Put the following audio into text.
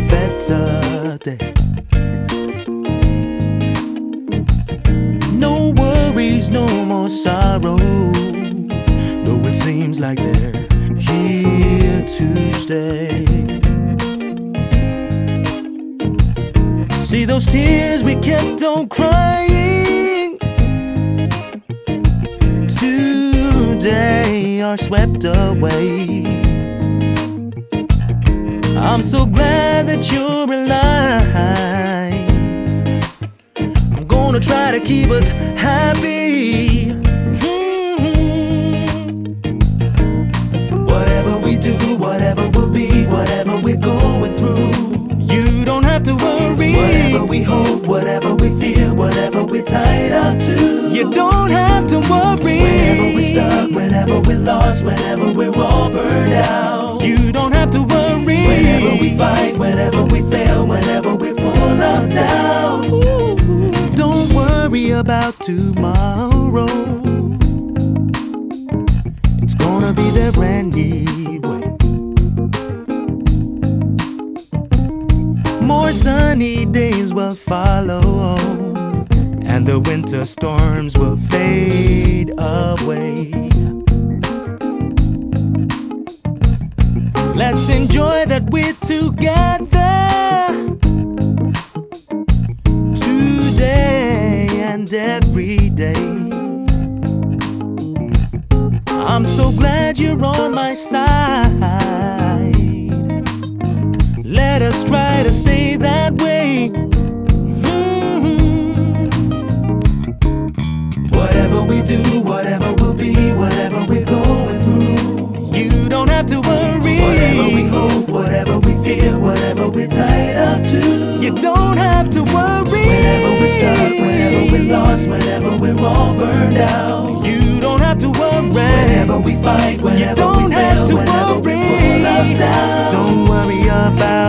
better day. No worries, no more sorrow. Though it seems like they're here to stay. See those tears we kept on crying today are swept away. I'm so glad that you're alive. I'm gonna try to keep us happy. Mhm. Whatever we do, whatever will be, whatever we're going through, you don't have to worry. Whatever we hope, whatever we feel, whatever we're tied up to, you don't have to worry. Whenever we're stuck, whenever we're lost, whenever we're all burned out, you don't have to worry. About tomorrow. It's gonna be there anyway. More sunny days will follow, and the winter storms will fade away. Let's enjoy that we're together I'm so glad you're on my side. Let us try to stay that way. Mhm. Whatever we do, whatever we'll be, whatever we're going through, you don't have to worry. Whatever we hope, whatever we feel, whatever we're tied up to, you don't have to worry. Whenever we're stuck, whenever we're lost, whenever we're all burned out, you don't have to worry. Whenever we fight, whenever don't we have to worry. don't worry about.